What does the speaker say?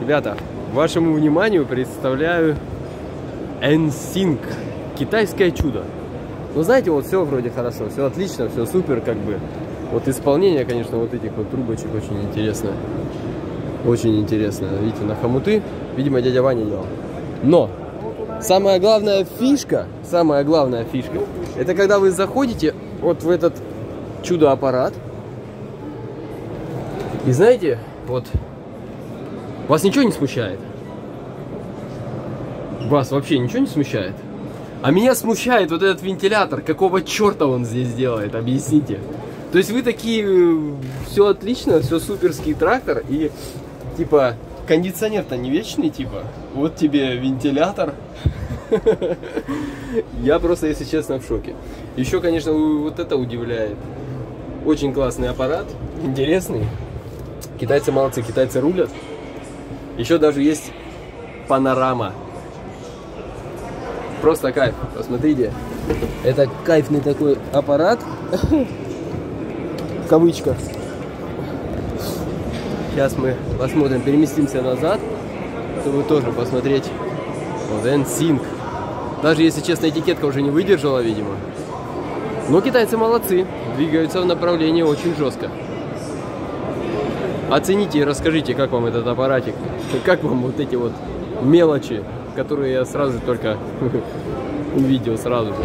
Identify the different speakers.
Speaker 1: Ребята, вашему вниманию представляю NSYNC. Китайское чудо. Ну, знаете, вот все вроде хорошо, все отлично, все супер, как бы. Вот исполнение, конечно, вот этих вот трубочек очень интересно. Очень интересно. Видите, на хомуты, видимо, дядя Ваня делал. Но, самая главная фишка, самая главная фишка, это когда вы заходите вот в этот чудо-аппарат. И знаете, вот, вас ничего не смущает? Вас вообще ничего не смущает? А меня смущает вот этот вентилятор. Какого черта он здесь делает? Объясните. То есть вы такие, э, все отлично, все суперский трактор и типа кондиционер-то не вечный, типа. Вот тебе вентилятор. Я просто, если честно, в шоке. Еще, конечно, вот это удивляет. Очень классный аппарат, интересный. Китайцы молодцы, китайцы рулят. Еще даже есть панорама. Просто кайф. Посмотрите. Это кайфный такой аппарат. В кавычках. Сейчас мы посмотрим, переместимся назад, чтобы тоже посмотреть. Вот NSYNC. Даже если честно, этикетка уже не выдержала, видимо. Но китайцы молодцы. Двигаются в направлении очень жестко. Оцените и расскажите, как вам этот аппаратик. Как вам вот эти вот мелочи, которые я сразу только увидел сразу же.